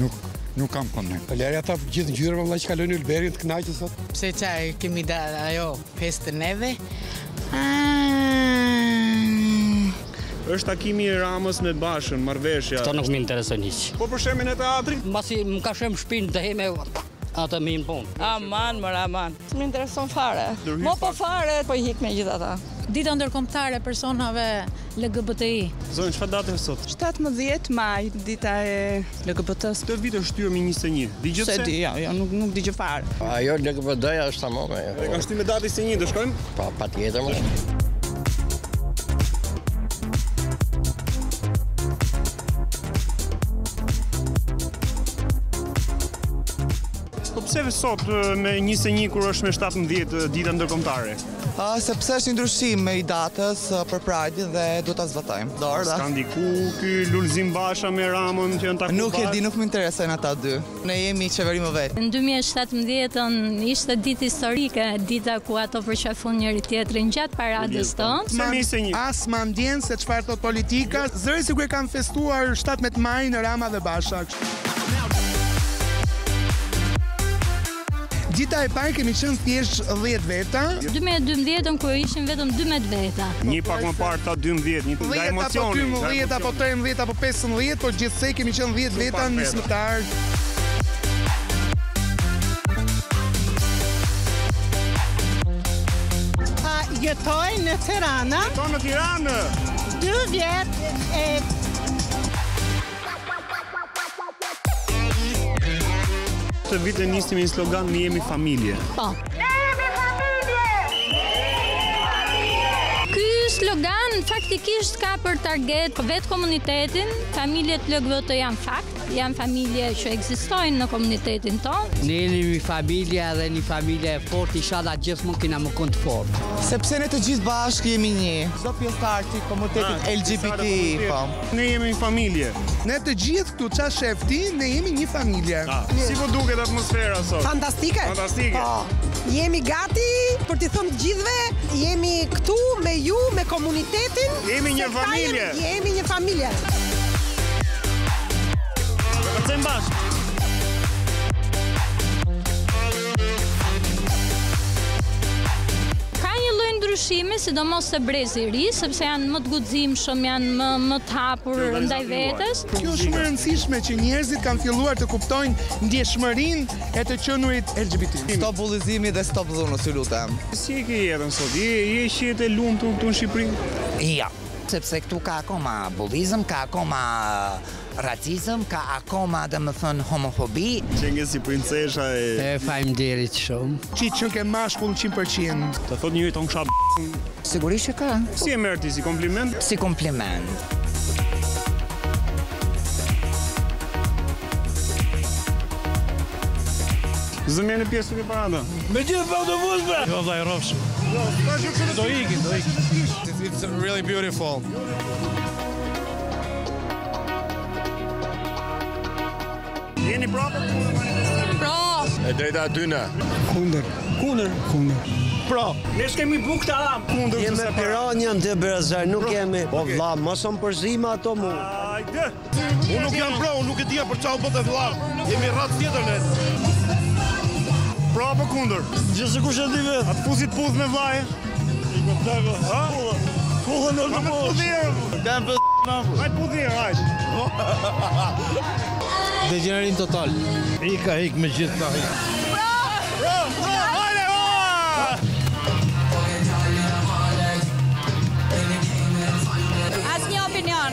nuk nuk kam koment. Po lëri ata gjithë ngjyrave vëlla që kalojnë ylberin të kënaqë sot. Pse ça e kemi, ça ajo festë neve? Është takimi i Ramës me Bashën, marrëveshja. Këto nuk më interesojnë hiç. Po për shembjen e teatrit? Mbasi më ka shem shpinë teme Ata m'hyn n'pun. Aman mor aman. S'më intereson fare. Mo po fare po i heq me gjithë ata. Dita Ndërkombëtare e Personave LGBTI. Zonjë, çfarë date është sot? Shtatëmbëdhjetë maj, dita e LGBT-së. Këtë vit është shtyrë me njëzet e një. Di gjë pse? S'e di, jo, jo, nuk nuk di gjë fare. Ajo LGBT-ja është tamam ajo. E kanë shtyr me datë njëzet e një, do shkojmë? Po, patjetër mos. Po pse sot me 21 kur është me 17 dita ndërkombëtare? Ëh, sepse është një ndryshim i datës për Pride dhe do ta zbatojmë. Dorë. S'ka ndiku ky Lulzim Basha me Ramën që janë takuar. Nuk e di, nuk më interesojnë ata dy. Ne jemi qeveri më vet. Në dy mijë e shtatëmbëdhjetën ishte ditë historike, dita ku ato përqafuan njëri tjetrin gjatë paradës tonë. Pse më ishte një? As ma ndjen se çfarë thotë politika. Zëri sikur e kanë festuar shtatëmbëdhjetë majin Rama dhe Basha. Dita e parë kemi qenë thjesht dhjetë veta. Dy mijë e dymbëdhjetën kur ishim vetëm dymbëdhjetë veta. Një pak më parë tha dymbëdhjetë, një nga emocioni. Dhjetë apo tridhjetë apo trembëdhjetë apo pesëmbëdhjetë, por gjithsej kemi qenë dhjetë veta. Jetoj në Tirana. Jetoj në Tiranë. Dy vjet e Këtë vit nisi me një slogan ne jemi familje. Po. Ne jemi familje. Ky slogan faktikisht ka për target vetë komunitetin, Familjet LGBT janë fakt, janë familje që ekzistojnë në komunitetin tonë. Ne jemi një familje edhe një familje e fort, ishalla gjithmonë kina me kenë t'fort. Sepse ne të gjithë bashkë jemi një. Çdo pjestar i komunitetit LGBTI, po. Ne jemi një familje. Ne të gjithë këtu ça shef ti, ne jemi një familje. Ah, si po duket atmosfera sot? Fantastike. Fantastike. Po, jemi gati për t'i thënë gjithve, jemi këtu me ju, me komunitetin. Jemi një familje. Jemi një familje. Të bashkë. Ka një lloj ndryshimi, sidomos te brezi i ri, sepse janë më të guximshëm, janë më më të hapur ndaj vetes. Kjo është shumë e rëndësishme që njerëzit kanë filluar të kuptojnë ndjeshmërinë e të qenurit LGBT. Stop bullizimit dhe stop dhunës, ju lutem. Si e ke jetën sot? Je e qetë e lumtur këtu në Shqipëri? Ja. Sepse këtu ka akoma bullizëm, ka akoma racizëm, ka akoma domethënë homofobi. Qenge si princesha e... Faleminderit shumë. Ti qenke mashkull 100%. Të thot njëri ton kësha b***ën. Sigurisht që ka. Si e merr ti, si kompliment? Si kompliment. S'merr pjesë te një paradë. Me gjithë për autobus, bre! Jo, vlla, të rrofsh. Do ikin, do ikin. It's really beautiful. Jeni pro? Pro. E drejta e tyre. Kundër. Kundër. Kundër. Pro. Ne s'kemi bukë të hamë. Kundër. Jemi piranjën të berazaj, nuk kemi. O vlla, më shumë përzima ato mu. Hajde. Unë nuk jam pro, unë nuk e dija për ça u bëkej vlla, jemi rratë tjetër në Pro apo kundër? Gjithsekush e di vetë. A të pusit puth me vllain? I po të tego, ha? Kullë në të po. Ka me për në për. Hajde puthe hajde. Degjenerim total. Ik ik me gjithë ta ik. Pro! Pro! Pro! Hajde, ho! As një opinion.